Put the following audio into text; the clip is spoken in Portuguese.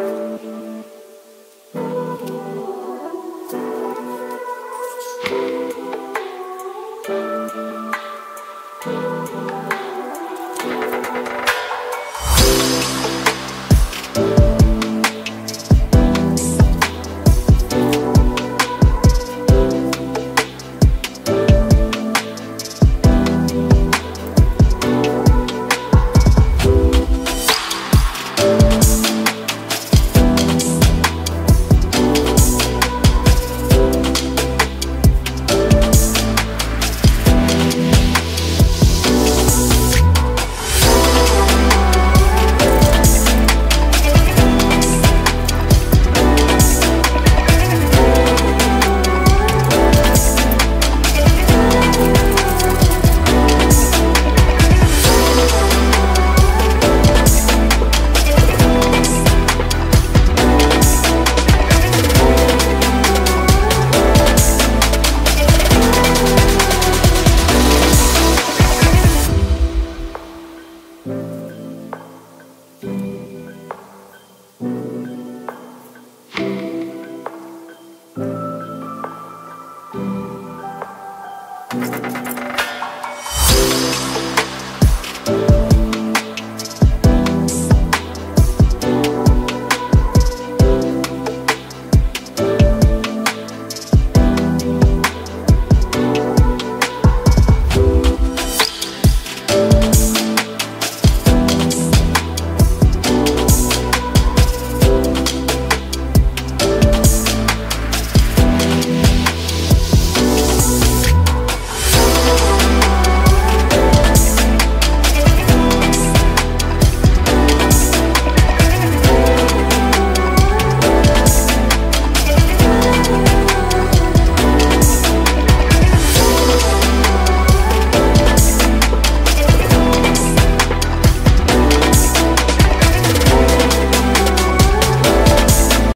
Música